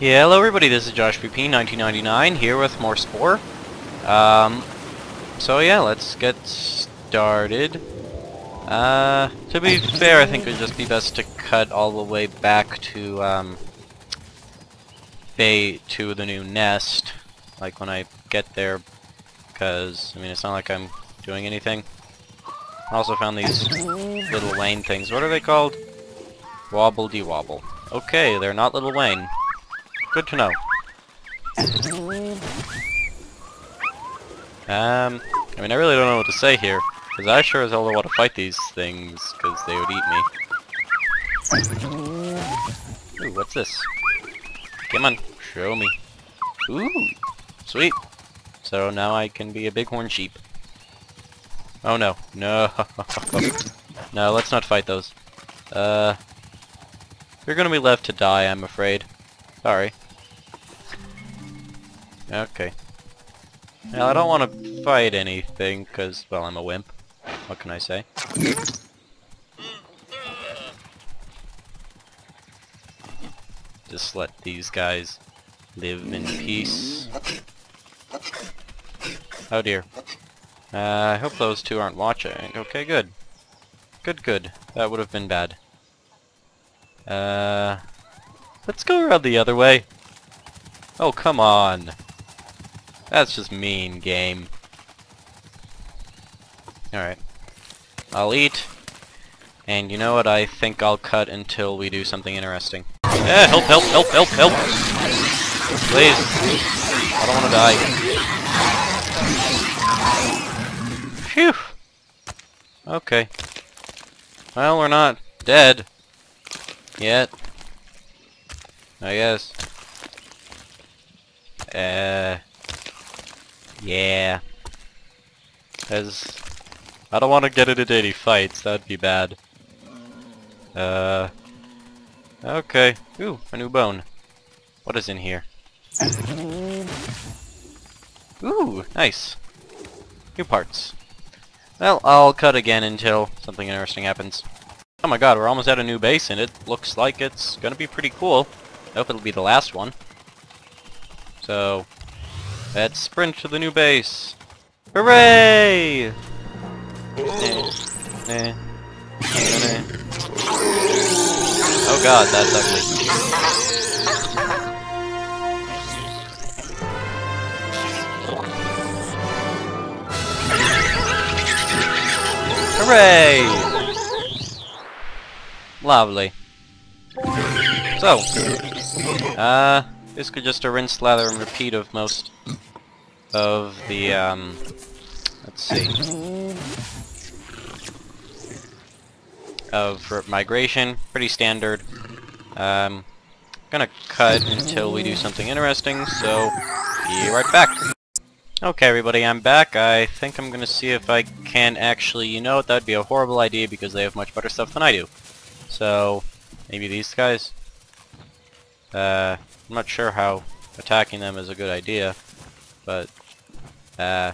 Yeah, hello everybody, this is Josh BP 1999 here with more Spore. Um, so yeah, let's get started. Uh, to be fair, I think it would just be best to cut all the way back to, um, Bay to the new nest, like when I get there, because, I mean, it's not like I'm doing anything. I also found these little Wayne things. What are they called? Wobble de wobble. Okay, they're not Little Wayne. Good to know. Um, I mean, I really don't know what to say here, because I sure as hell don't want to fight these things, because they would eat me. Ooh, what's this? Come on, show me. Ooh, sweet. So now I can be a bighorn sheep. Oh no, no. no, let's not fight those. Uh, you're gonna be left to die, I'm afraid. Sorry. Okay. Now I don't want to fight anything, because, well, I'm a wimp. What can I say? Just let these guys live in peace. Oh dear. Uh, I hope those two aren't watching. Okay, good. Good, good. That would have been bad. Uh, let's go around the other way. Oh, come on. That's just mean, game. Alright. I'll eat. And you know what? I think I'll cut until we do something interesting. Eh, help, help, help, help, help! Please. I don't want to die. Phew. Okay. Well, we're not dead. Yet. I guess. Uh... Yeah. As... I don't want to get into any fights, that'd be bad. Uh... Okay. Ooh, a new bone. What is in here? Ooh, nice. New parts. Well, I'll cut again until something interesting happens. Oh my god, we're almost at a new base and it looks like it's gonna be pretty cool. I hope it'll be the last one. So, let's sprint to the new base. Hooray! Eh, eh, eh, oh god, that's ugly. Hooray! Lovely. So, uh, basically just a rinse, lather, and repeat of most of the, um, let's see, of migration, pretty standard. Um, gonna cut until we do something interesting, so be right back. Okay everybody, I'm back. I think I'm gonna see if I can actually, you know what, that'd be a horrible idea because they have much better stuff than I do. So, maybe these guys? Uh, I'm not sure how attacking them is a good idea, but, uh,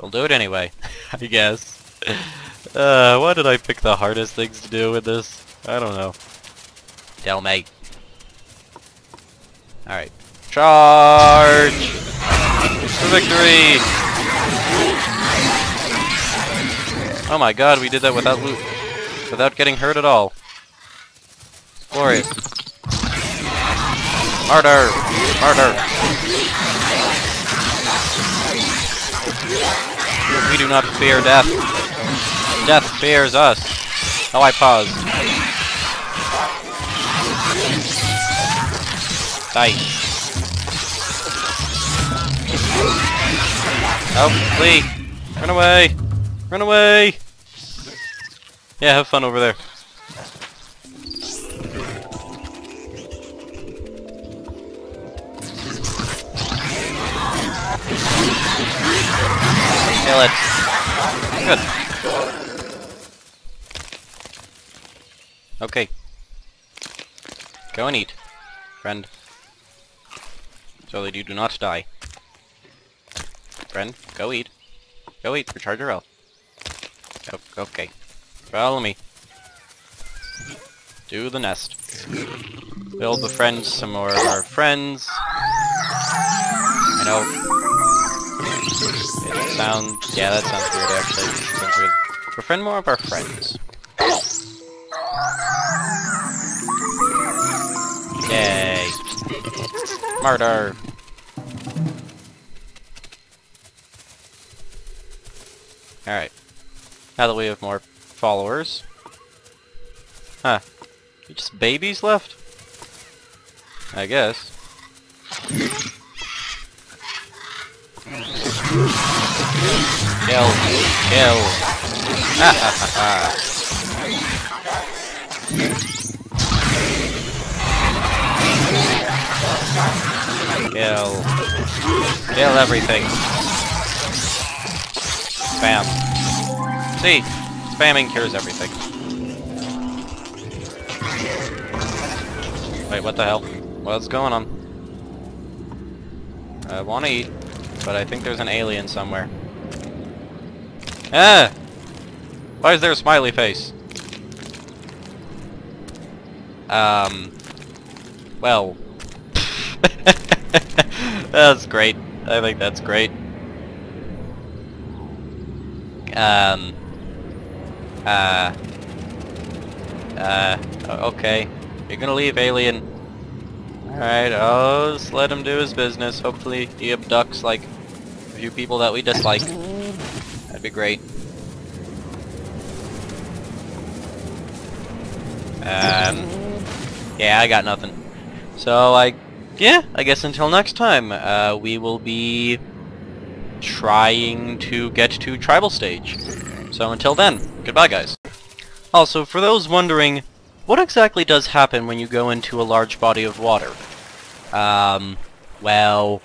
we'll do it anyway, I guess. Uh, why did I pick the hardest things to do with this? I don't know. Tell me. Alright. Charge! For victory! Oh my god, we did that without. Without getting hurt at all. Glorious. Murder! Murder! We do not fear death. Death fears us. Oh, I pause. Die. Oh, flee! Run away! Run away! Yeah, have fun over there. Kill it. Good. Okay. Go and eat, friend. So that you do not die. Friend, go eat. Go eat, recharge your health. Okay. Follow me. Do the nest. Build the friends some more of our friends. I know. Sounds... Yeah, that sounds weird, actually. Sounds weird. Befriend more of our friends. Yay. Murder. Alright. Now that we have more followers. Huh. Just babies left? I guess. Kill. Kill. Kill. Kill everything. Spam. See? Spamming cures everything. Wait, what the hell? What's going on? I want to eat, but I think there's an alien somewhere. Ah! Why is there a smiley face? Um... Well... that's great. I think that's great. Um... Uh... Uh... Okay. You're gonna leave, alien. Alright, I'll just let him do his business. Hopefully he abducts, like, a few people that we dislike. That'd be great. Um, yeah, I got nothing. So, I, yeah, I guess until next time, uh, we will be trying to get to tribal stage. So until then, goodbye guys. Also, for those wondering, what exactly does happen when you go into a large body of water? Um, well,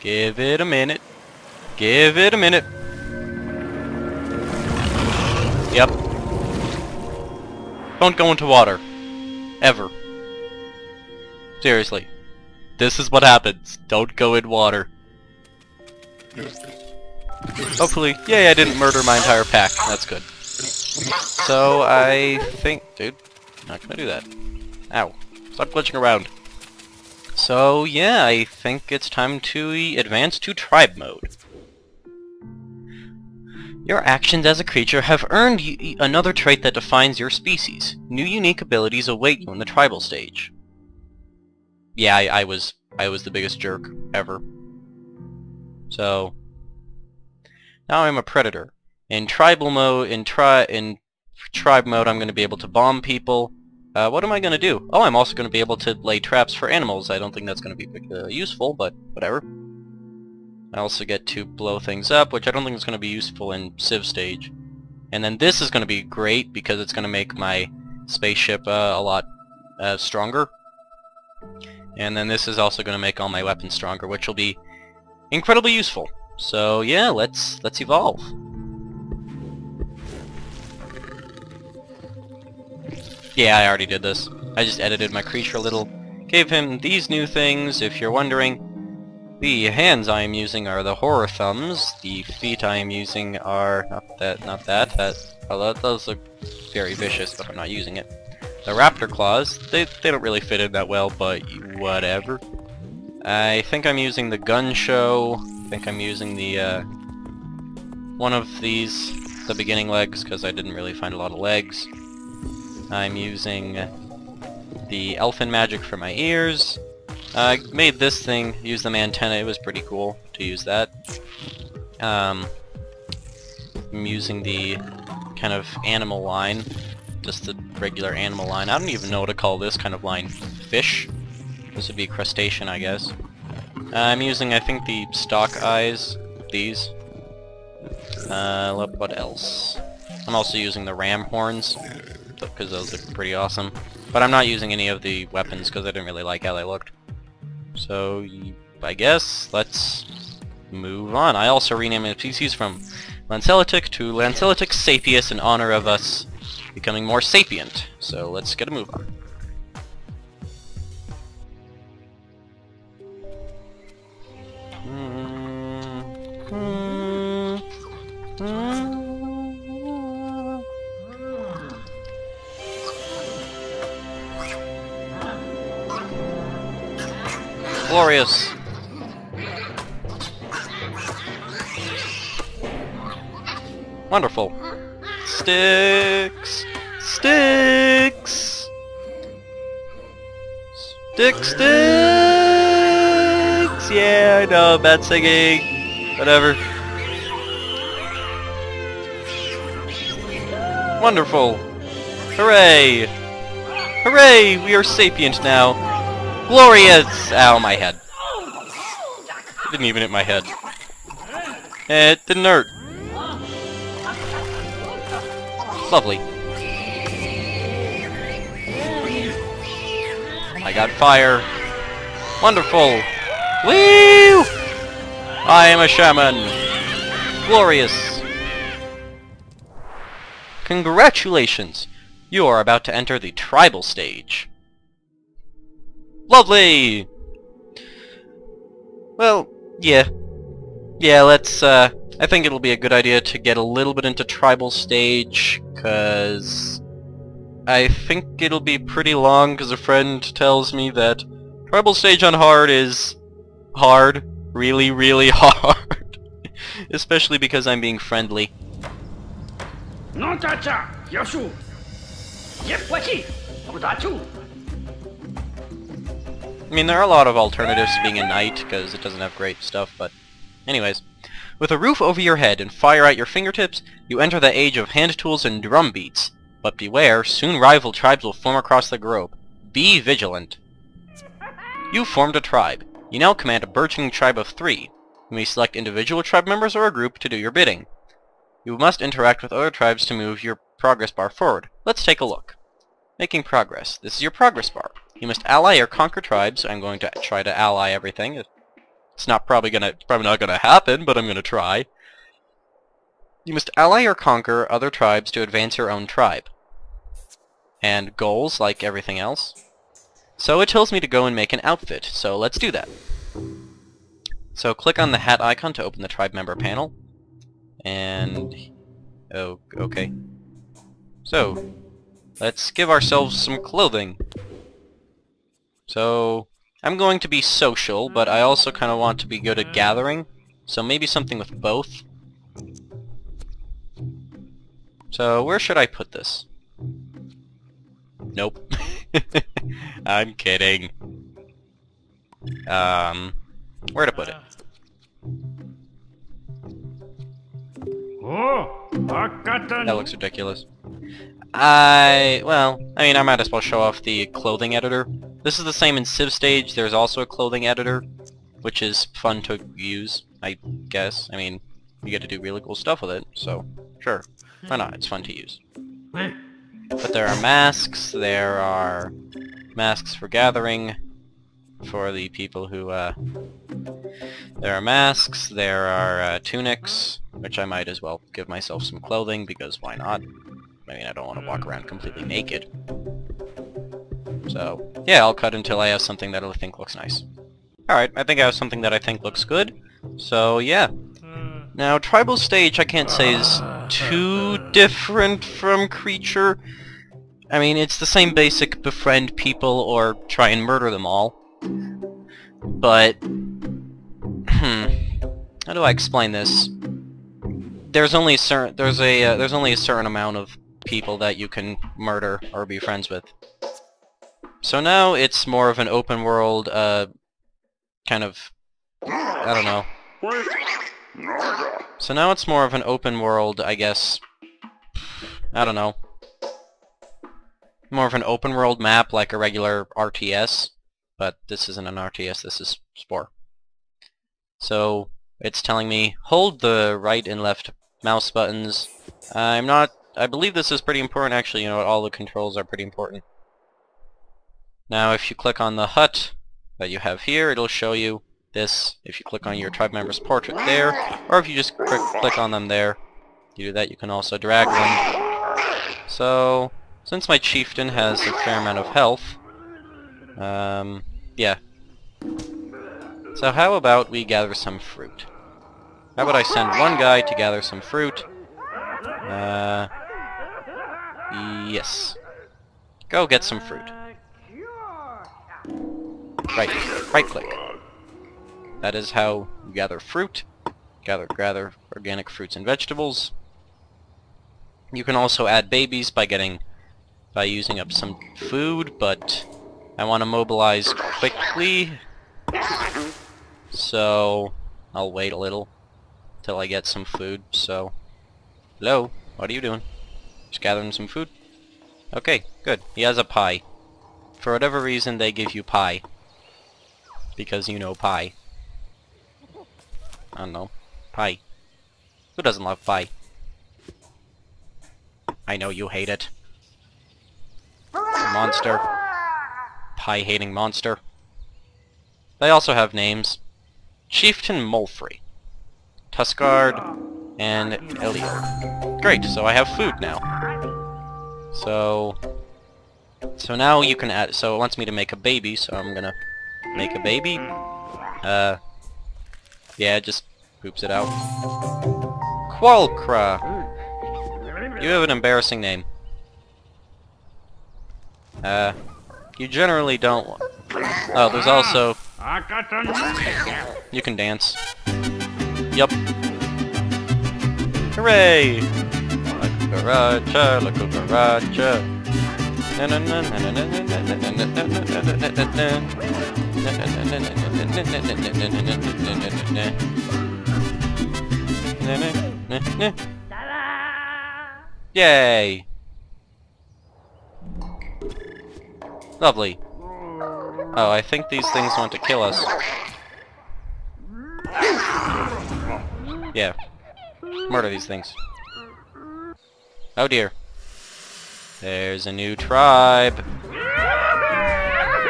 give it a minute. Give it a minute. Yep. Don't go into water. Ever. Seriously. This is what happens. Don't go in water. Hopefully, yay, I didn't murder my entire pack. That's good. So, I think... Dude, not gonna do that. Ow. Stop glitching around. So, yeah, I think it's time to advance to tribe mode. Your actions as a creature have earned another trait that defines your species. New unique abilities await you in the tribal stage. Yeah, I, I was I was the biggest jerk ever. So now I'm a predator. In tribal mode, in tri in tribe mode, I'm going to be able to bomb people. Uh, what am I going to do? Oh, I'm also going to be able to lay traps for animals. I don't think that's going to be uh, useful, but whatever. I also get to blow things up, which I don't think is going to be useful in Civ stage. And then this is going to be great because it's going to make my spaceship uh, a lot uh, stronger. And then this is also going to make all my weapons stronger, which will be incredibly useful. So yeah, let's let's evolve. Yeah, I already did this. I just edited my creature a little, gave him these new things, if you're wondering. The hands I am using are the horror thumbs. The feet I am using are not that, not that. That, well, those look very vicious, but I'm not using it. The raptor claws, they they don't really fit in that well, but whatever. I think I'm using the gun show. I think I'm using the uh, one of these, the beginning legs, because I didn't really find a lot of legs. I'm using the elfin magic for my ears. I made this thing, use the antenna, it was pretty cool to use that. Um, I'm using the kind of animal line, just the regular animal line. I don't even know what to call this kind of line. Fish? This would be crustacean, I guess. Uh, I'm using, I think, the stock eyes, these. Uh, what else? I'm also using the ram horns, because those look pretty awesome. But I'm not using any of the weapons because I didn't really like how they looked. So, I guess, let's move on. I also renamed my species from Lancelitic to Lancelitic Sapius in honor of us becoming more sapient. So let's get a move on. Hmm, hmm, hmm, Glorious! Wonderful. Sticks! Sticks! Stick, sticks! Yeah, I know, bad singing. Whatever. Wonderful! Hooray! Hooray! We are sapient now! Glorious! Ow, my head. It didn't even hit my head. Eh, it didn't hurt. Lovely. I got fire. Wonderful! Woo! I am a shaman! Glorious! Congratulations! You are about to enter the tribal stage. Lovely! Well, yeah. Yeah, let's, uh, I think it'll be a good idea to get a little bit into tribal stage, cause I think it'll be pretty long, cause a friend tells me that tribal stage on hard is hard. Really, really hard. Especially because I'm being friendly. Non tacha, Yashu. Yepwachi, Kudachu. I mean, there are a lot of alternatives to being a knight, because it doesn't have great stuff, but... Anyways. With a roof over your head and fire at your fingertips, you enter the age of hand tools and drum beats. But beware, soon rival tribes will form across the globe. Be vigilant. You formed a tribe. You now command a burgeoning tribe of three. You may select individual tribe members or a group to do your bidding. You must interact with other tribes to move your progress bar forward. Let's take a look. Making progress. This is your progress bar. You must ally or conquer tribes. I'm going to try to ally everything. It's not probably gonna probably not gonna happen, but I'm gonna try. You must ally or conquer other tribes to advance your own tribe. And goals, like everything else. So it tells me to go and make an outfit, so let's do that. So click on the hat icon to open the tribe member panel. And... Oh, okay. So, let's give ourselves some clothing. So, I'm going to be social, but I also kind of want to be good at gathering. So maybe something with both. So where should I put this? Nope. I'm kidding. Um, where to put it? Oh. That looks ridiculous. I, well, I mean, I might as well show off the clothing editor. This is the same in Civ Stage. There's also a clothing editor, which is fun to use, I guess. I mean, you get to do really cool stuff with it, so sure. Why not? It's fun to use. But there are masks, there are masks for gathering, for the people who, uh... There are masks, there are uh, tunics, which I might as well give myself some clothing, because why not? I mean, I don't want to walk around completely naked. So, yeah, I'll cut until I have something that I think looks nice. Alright, I think I have something that I think looks good. So, yeah. Now, Tribal Stage I can't say is too different from Creature. I mean, it's the same basic befriend people or try and murder them all. But, hmm, how do I explain this? There's only certain there's a uh, there's only a certain amount of people that you can murder or be friends with. So now it's more of an open world, uh, kind of, I don't know. So now it's more of an open world, I guess, I don't know. More of an open world map like a regular RTS, but this isn't an RTS, this is Spore. So it's telling me, hold the right and left mouse buttons. I'm not I believe this is pretty important actually, you know, all the controls are pretty important. Now if you click on the hut that you have here, it'll show you this if you click on your tribe member's portrait there, or if you just click, click on them there. You do that, you can also drag them. So, since my chieftain has a fair amount of health, um, yeah. So how about we gather some fruit? How about I send one guy to gather some fruit? Uh, Yes. Go get some fruit. Right. Right click. that is how you gather fruit. Gather, gather organic fruits and vegetables. You can also add babies by getting, by using up some food, but I want to mobilize quickly. So, I'll wait a little till I get some food, so... Hello? What are you doing? Just gathering some food? Okay, good. He has a pie. For whatever reason, they give you pie. Because you know pie. I don't know. Pie. Who doesn't love pie? I know you hate it. Monster. Pie-hating monster. They also have names. Chieftain Molfrey. Tuscard, and Elior. Great, so I have food now. So... So now you can add... So it wants me to make a baby, so I'm gonna make a baby. Uh... Yeah, just poops it out. Qualcra! You have an embarrassing name. Uh... You generally don't... Oh, there's also... You can dance. Yup. Hooray! Cucaracha, la cucaracha. Yay! Lovely. Oh, I think these things want to kill us. Yeah. Murder these things. Oh dear. There's a new tribe.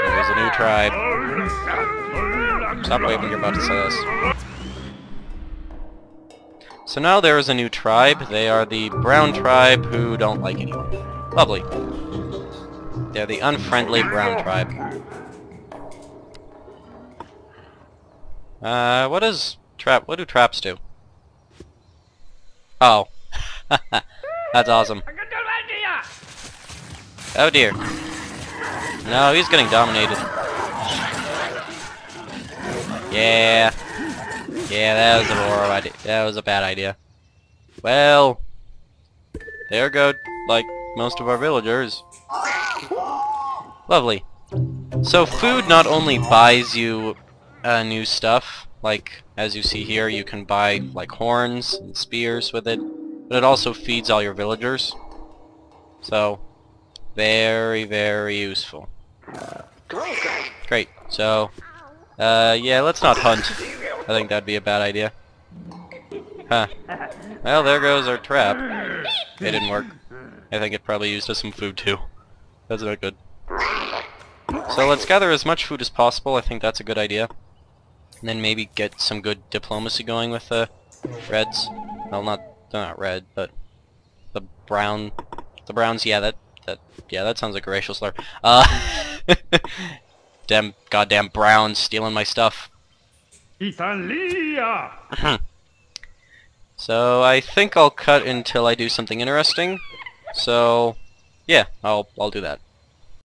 There's a new tribe. Stop waving your butt at us. So now there is a new tribe. They are the brown tribe who don't like anyone. Lovely. They're the unfriendly brown tribe. Uh, what is trap? What do traps do? Oh. That's awesome. Oh dear. No, he's getting dominated. Yeah. Yeah, that was a horrible idea. That was a bad idea. Well, there go, like, most of our villagers. Lovely. So food not only buys you uh, new stuff, like, as you see here, you can buy, like, horns and spears with it, but it also feeds all your villagers. So, very, very useful. Great. So, uh, yeah, let's not hunt. I think that'd be a bad idea. Huh. Well, there goes our trap. It didn't work. I think it probably used us some food too. That's not good. So let's gather as much food as possible. I think that's a good idea. And then maybe get some good diplomacy going with the Reds. Well, not not red, but the brown, the Browns. Yeah, that that yeah, that sounds like a racial slur. Uh, damn goddamn Browns stealing my stuff. Italia! Uh-huh. so I think I'll cut until I do something interesting. So yeah, I'll I'll do that.